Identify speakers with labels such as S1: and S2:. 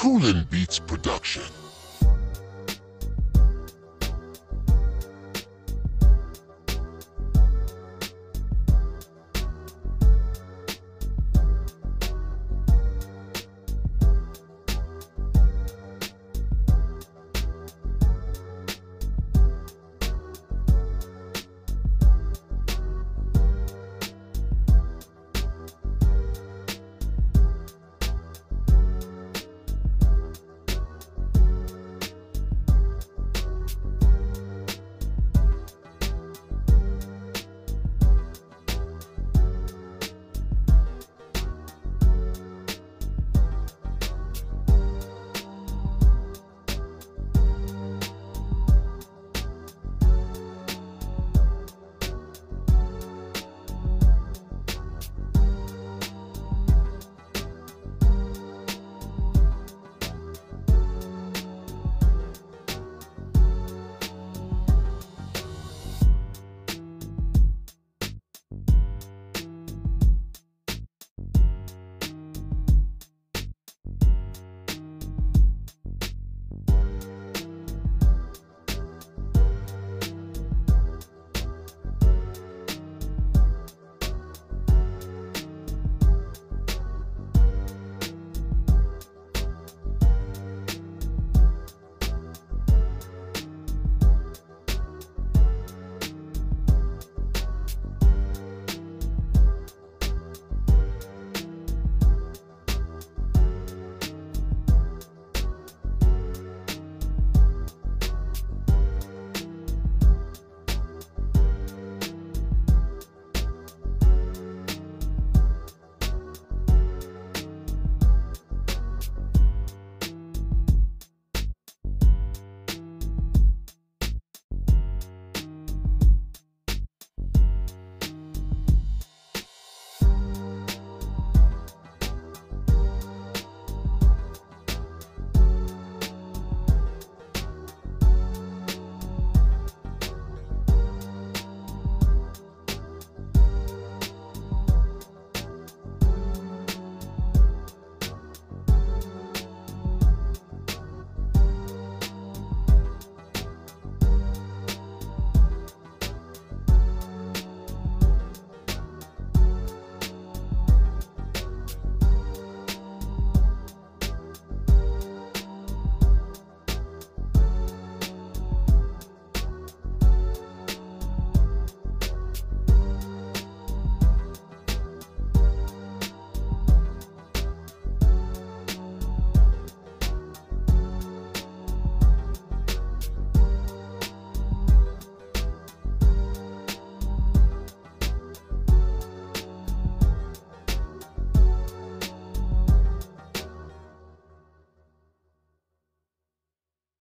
S1: Coolin Beats production.